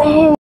Oh.